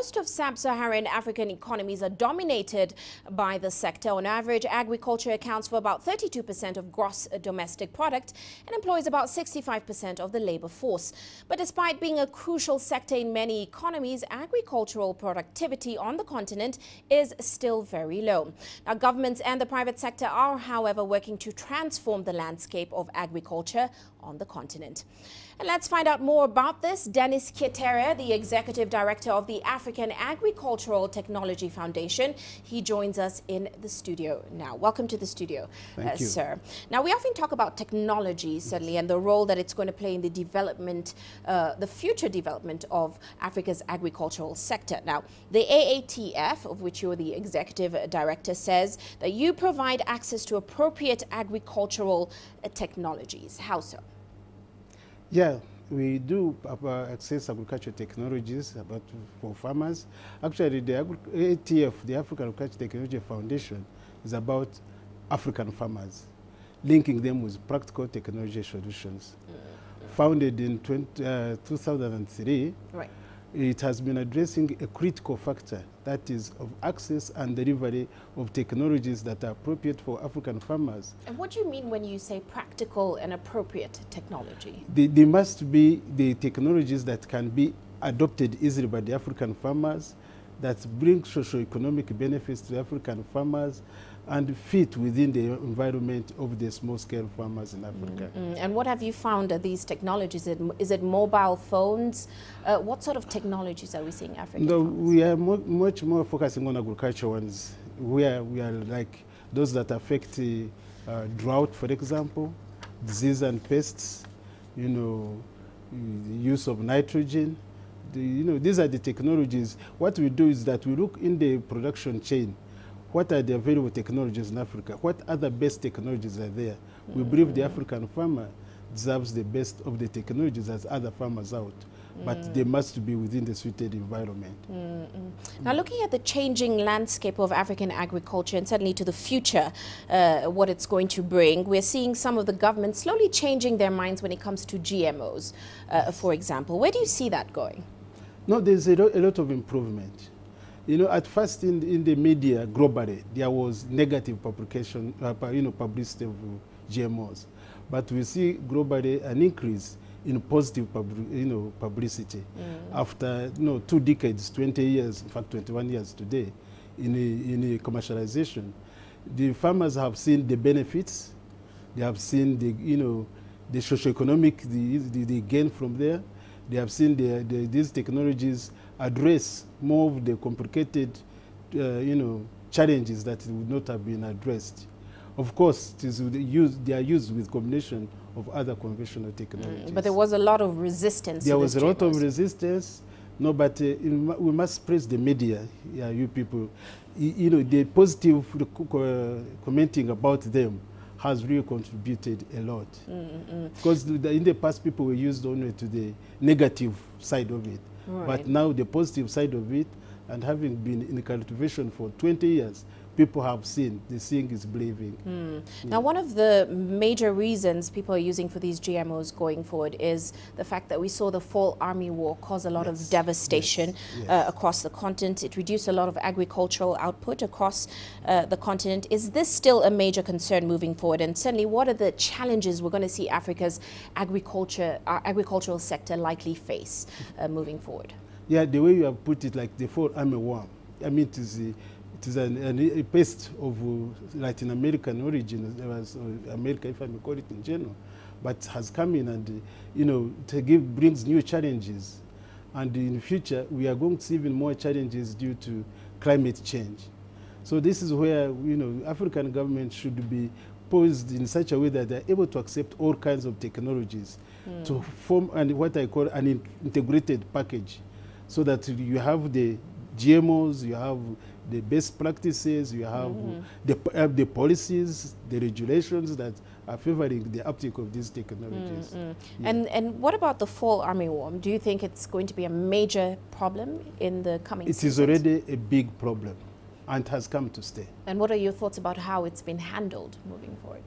most of sub-Saharan African economies are dominated by the sector. On average, agriculture accounts for about 32% of gross domestic product and employs about 65% of the labor force. But despite being a crucial sector in many economies, agricultural productivity on the continent is still very low. Now, governments and the private sector are, however, working to transform the landscape of agriculture on the continent. And let's find out more about this. Denis Kyetere, the Executive Director of the African Agricultural Technology Foundation. He joins us in the studio now. Welcome to the studio, Thank uh, you. sir. Now, we often talk about technology, certainly, and the role that it's going to play in the development, uh, the future development of Africa's agricultural sector. Now, the AATF, of which you're the Executive Director, says that you provide access to appropriate agricultural uh, technologies. How so? Yeah, we do uh, access agricultural technologies about for farmers. Actually, the ATF, the African Agricultural Technology Foundation, is about African farmers, linking them with practical technology solutions. Founded in 20, uh, 2003, Right. It has been addressing a critical factor that is of access and delivery of technologies that are appropriate for African farmers. And what do you mean when you say practical and appropriate technology? They, they must be the technologies that can be adopted easily by the African farmers, that bring socio-economic benefits to African farmers, and fit within the environment of the small-scale farmers in Africa. Mm, And what have you found are these technologies? Is it, is it mobile phones? Uh, what sort of technologies are we seeing African No, farmers? we are mo much more focusing on agriculture ones, where we are like those that affect uh, drought, for example, disease and pests, you know, use of nitrogen. The, you know, these are the technologies. What we do is that we look in the production chain. What are the available technologies in Africa? What other best technologies are there? We believe the African farmer deserves the best of the technologies as other farmers out, but they must be within the suited environment. Now, looking at the changing landscape of African agriculture and certainly to the future, uh, what it's going to bring, we're seeing some of the governments slowly changing their minds when it comes to GMOs, uh, for example. Where do you see that going? No, there's a, a lot of improvement. You know, at first in, in the media globally, there was negative publication, uh, you know, publicity of GMOs. But we see globally an increase in positive, you know, publicity after, you know, two decades, 20 years, in fact, 21 years today, in, a, in a commercialization. The farmers have seen the benefits, they have seen the, you know, the socioeconomic, the, the, the gain from there. They have seen the, the, these technologies address more of the complicated, uh, you know, challenges that would not have been addressed. Of course, it is they are used with combination of other conventional technologies. But there was a lot of resistance. There was a lot of resistance. No, but uh, in we must praise the media, yeah, you people. Y- You know, the positive co- commenting about them has really contributed a lot. Mm, mm, mm. Because the- the- in the past, people were used only to the negative side of it. Right. But now the positive side of it, and having been in cultivation for 20 years, people have seen, the seeing is believing. Now, one of the major reasons people are using for these GMOs going forward is the fact that we saw the fall army worm cause a lot Yes, of devastation yes, yes. Uh, across the continent. It reduced a lot of agricultural output across uh, the continent. Is this still a major concern moving forward? And certainly, what are the challenges we're going to see Africa's agriculture, our agricultural sector likely face uh, moving forward? Yeah, the way you have put it, like the fall army worm. I mean, it is a, it is an, an, a pest of uh, Latin American origin, uh, America, if I may call it in general, but has come in and, you know, to give brings new challenges. And in the future, we are going to see even more challenges due to climate change. So this is where, you know, African governments should be posed in such a way that they're able to accept all kinds of technologies to form an, what I call an in- integrated package so that you have the GMOs, you have the best practices, you have the, uh, the policies, the regulations that are favoring the uptake of these technologies. Yeah. And, and what about the fall army worm? Do you think it's going to be a major problem in the coming It is already a big problem and has come to stay. And what are your thoughts about how it's been handled moving forward?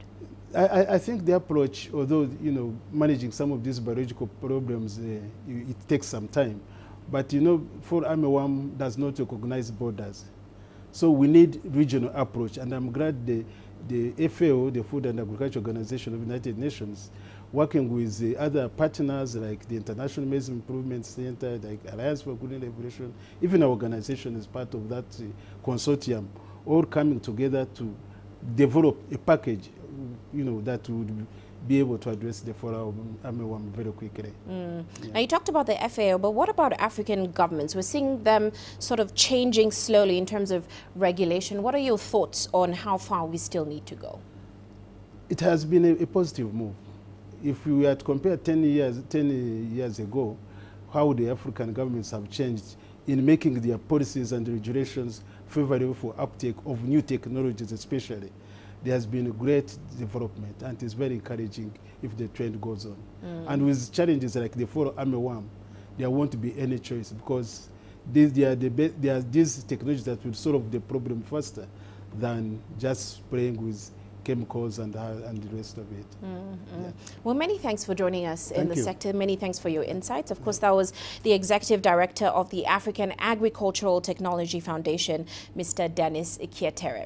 I, I- think the approach, although you know managing some of these biological problems, uh, you- it takes some time. But you know, fall army worm does not recognize borders. So we need regional approach, and I'm glad the, the FAO, the Food and Agriculture Organization of the United Nations, working with the other partners like the International Maize Improvement Center, like Alliance for Green Revolution, even our organization is part of that uh, consortium, all coming together to develop a package, you know, that would be able to address the fallout AMEWAM very quickly. Mm. Yeah. Now you talked about the FAO, but what about African governments? We're seeing them sort of changing slowly in terms of regulation. What are your thoughts on how far we still need to go? It has been a, a positive move. If we had compared 10 years, 10 years ago, how the African governments have changed in making their policies and regulations favorable for uptake of new technologies especially there has been a great development and it's very encouraging if the trend goes on. Mm. And with challenges like the fall army worm, there won't be any choice because these, they, are the they are these technologies that will solve the problem faster than just spraying with chemicals and, uh, and the rest of it. Mm -hmm. yeah. Well, many thanks for joining us Thank in the you. sector. Many thanks for your insights. Of course, that was the Executive Director of the African Agricultural Technology Foundation, Mr. Denis Kyetere.